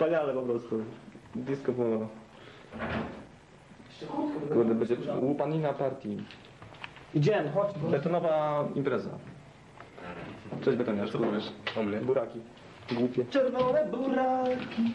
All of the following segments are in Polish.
Wspaniale po prostu. Disco polo. Jeszcze krótko. Kurde, będzie łupanina party. Idziemy, chodź. Betonowa impreza. Cześć betoniarz, Co powiesz? Buraki. Głupie. Czerwone buraki.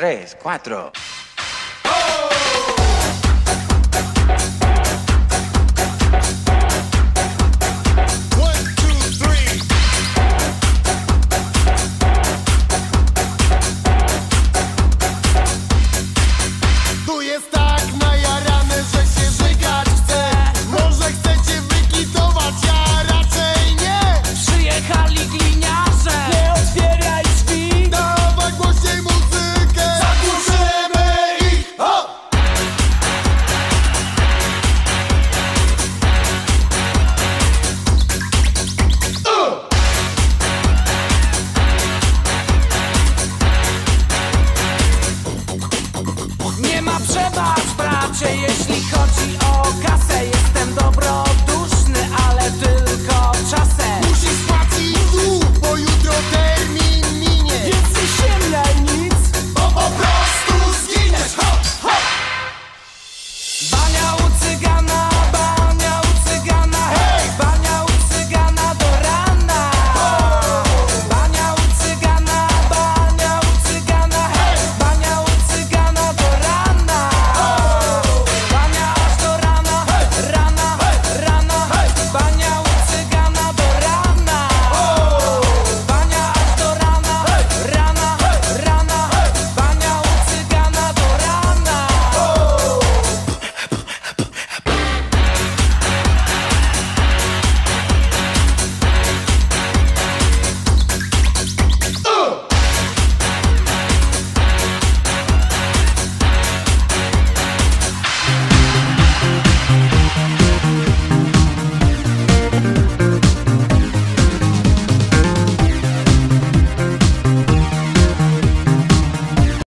tres, cuatro.